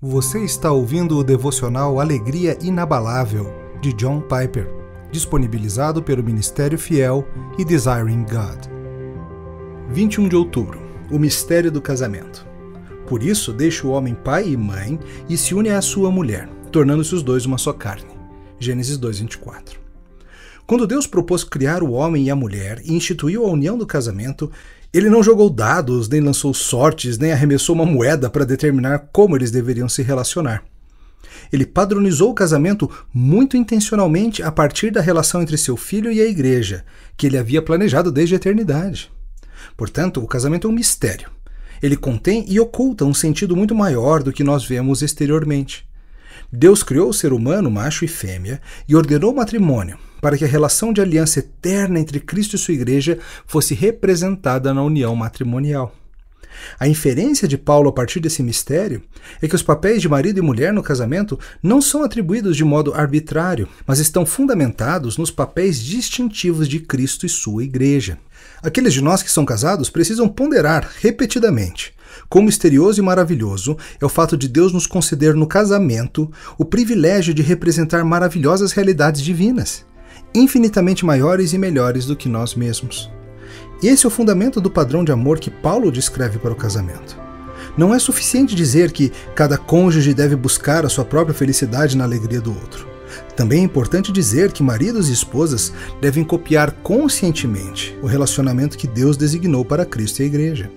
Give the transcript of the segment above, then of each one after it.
Você está ouvindo o devocional Alegria Inabalável, de John Piper, disponibilizado pelo Ministério Fiel e Desiring God. 21 de outubro O mistério do casamento. Por isso, deixa o homem pai e mãe e se une à sua mulher, tornando-se os dois uma só carne. Gênesis 2:24. Quando Deus propôs criar o homem e a mulher e instituiu a união do casamento, ele não jogou dados, nem lançou sortes, nem arremessou uma moeda para determinar como eles deveriam se relacionar. Ele padronizou o casamento muito intencionalmente a partir da relação entre seu filho e a igreja, que ele havia planejado desde a eternidade. Portanto, o casamento é um mistério. Ele contém e oculta um sentido muito maior do que nós vemos exteriormente. Deus criou o ser humano, macho e fêmea, e ordenou o matrimônio, para que a relação de aliança eterna entre Cristo e sua igreja fosse representada na união matrimonial. A inferência de Paulo a partir desse mistério é que os papéis de marido e mulher no casamento não são atribuídos de modo arbitrário, mas estão fundamentados nos papéis distintivos de Cristo e sua igreja. Aqueles de nós que são casados precisam ponderar repetidamente Quão misterioso e maravilhoso é o fato de Deus nos conceder no casamento o privilégio de representar maravilhosas realidades divinas infinitamente maiores e melhores do que nós mesmos. E esse é o fundamento do padrão de amor que Paulo descreve para o casamento. Não é suficiente dizer que cada cônjuge deve buscar a sua própria felicidade na alegria do outro. Também é importante dizer que maridos e esposas devem copiar conscientemente o relacionamento que Deus designou para Cristo e a Igreja.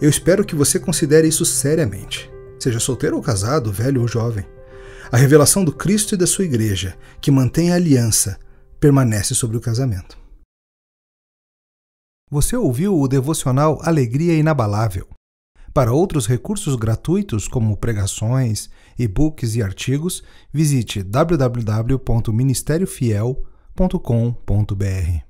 Eu espero que você considere isso seriamente, seja solteiro ou casado, velho ou jovem. A revelação do Cristo e da sua Igreja, que mantém a aliança, permanece sobre o casamento. Você ouviu o devocional Alegria Inabalável. Para outros recursos gratuitos, como pregações, e-books e artigos, visite www.ministériofiel.com.br.